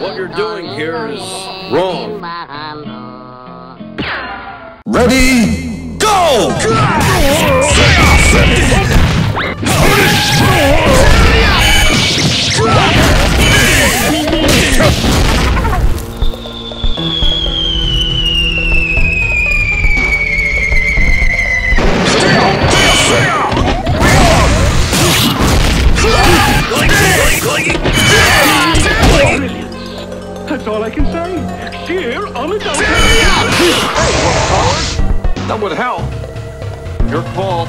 What you're doing here is wrong. Ready, go! That's all I can say. Sheer unadulterated. that would help. Your call.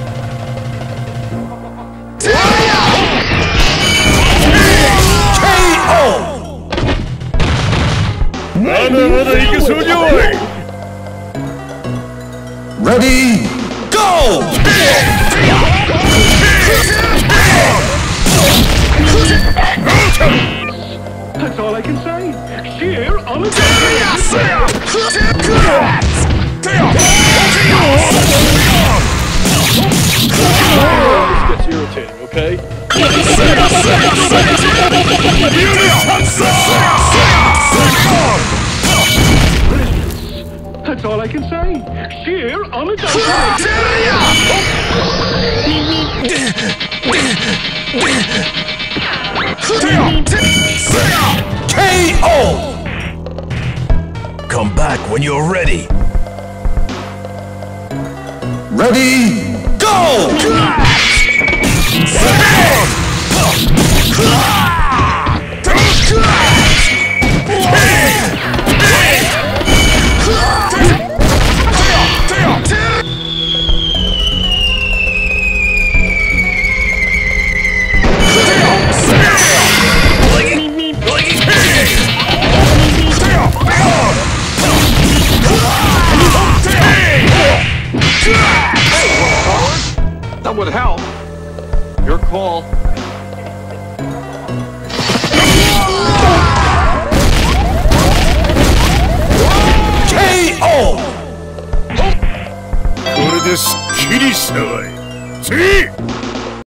Ready, go! Can say. Cheer on the double. This gets irritating, okay? That's all I can say. Cheer on the double. KO! Come back when you're ready. Ready, That would help. Your call. KO! これですっきりしたわい次